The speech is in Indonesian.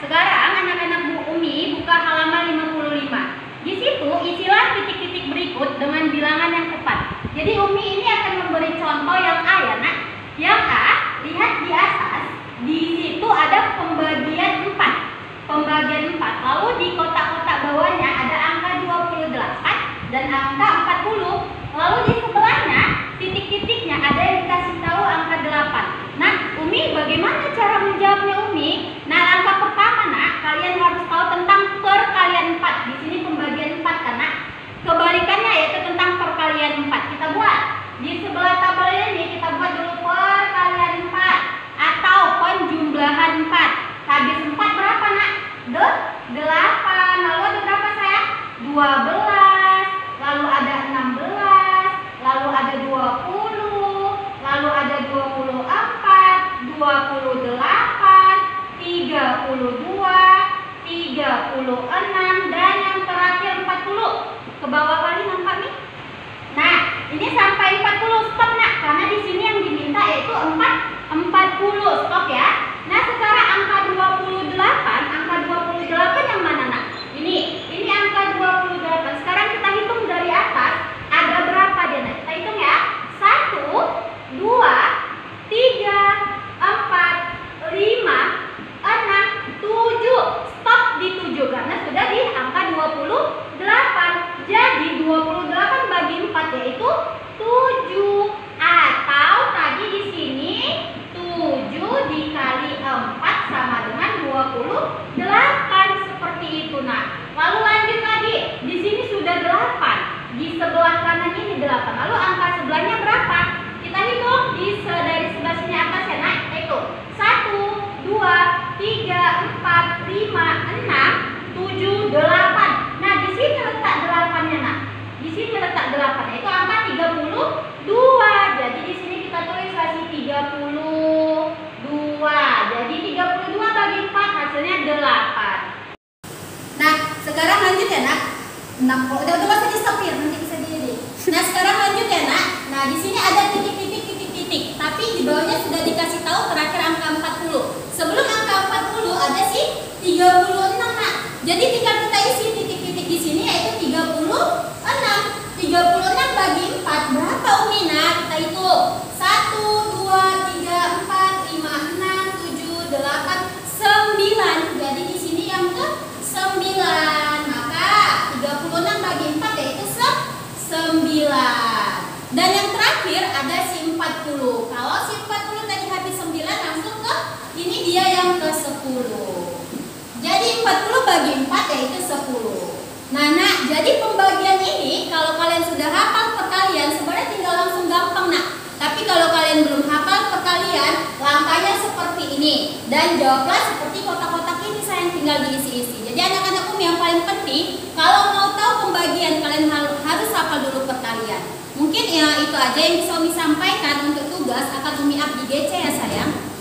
sekarang anak-anak Bu Umi buka halaman 55. Di situ isilah titik-titik berikut dengan bilangan yang tepat. Jadi Umi ini akan memberi contoh yang A ya nak. Yang A, lihat di atas, di situ ada pembagian 4. Pembagian 4. Lalu di kotak-kotak bawahnya ada angka 28 dan angka 40. Lalu di sebelahnya titik-titiknya ada yang dikasih tahu angka 8. Nah, Umi bagaimana cara menjawabnya Umi? Nah, langkah pertama nak, kalian harus tahu tentang perkalian 4. Di sini pembagian 4 karena kebalikannya yaitu tentang perkalian 4. Kita buat. Di sebelah tabel ini kita buat dulu perkalian 4 atau penjumlahan 4. Habis 4 berapa nak? De 8. Lalu ada berapa saya? 12. Lalu ada 16. Lalu ada 20. Lalu ada 24, 28, 32, 36 dan yang terakhir 40. Ke bawah kali nampak nih? Nah, ini sampai 40 stop nak karena di sini yang diminta yaitu 4 40 stop ya. Nah, sekarang angka 28, angka 28 yang mana nak? Ini, ini angka 28. Sekarang kita hitung dari atas ada berapa dia nak? Kita hitung ya. 1 2 3 4 5 6 7 stop di 7 karena sudah di angka 28 jadi 28 bagi 4 yaitu 7 atau tadi di sini 7 dikali 4 sama dengan 28 seperti itu. Nah lalu lanjut lagi. Di sini sudah 8 di sebelah kanan ini 8 lalu enam kok udah udah pasti di stopir ya, nanti bisa diri nah sekarang lanjut ya nak. Nah di sini ada titik titik titik titik tapi di bawahnya sudah dikasih tahu terakhir angka 40 sebelum angka 40 ada sih 36 nak. Jadi 36 dan yang terakhir ada si 40 kalau si 40 tadi habis 9 langsung ke ini dia yang ke 10 jadi 40 bagi 4 yaitu 10 Nah, nak, jadi pembagian ini kalau kalian sudah hafal perkalian sebenarnya tinggal langsung gampang, nak. Tapi kalau kalian belum hafal perkalian, langkahnya seperti ini dan jawablah seperti kotak-kotak ini saya tinggal diisi-isi. Jadi anak-anak umum yang paling penting kalau mau tahu pembagian kalian harus hafal dulu perkalian. Mungkin ya itu aja yang bisa Umi sampaikan untuk tugas akan Umi up di GC ya